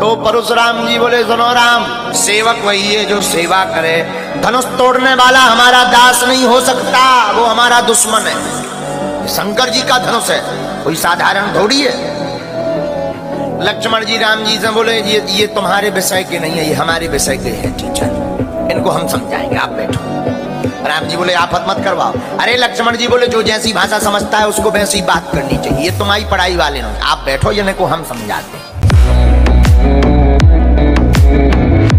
तो परशुराम जी बोले, सुनो राम, सेवक वही है जो सेवा करे। धनुष तोड़ने वाला हमारा दास नहीं हो सकता, वो हमारा दुश्मन है। शंकर जी का धनुष है, कोई साधारण थोड़ी है? लक्ष्मण जी, राम जी से बोले, ये ये तुम्हारे विषय के नहीं है, ये हमारे विषय के हैं, टीचर। इनको हम समझाएँगे, आप बैठो। राम जी बोले आफत मत करवाओ। अरे लक्ष्मण जी बोले, जो जैसी भाषा समझता है, उसको वैसी बात करनी चाहिए। ये तुम्हारी पढ़ाई वाले नहीं, आप बैठो इन्हें को हम समझाते हैं।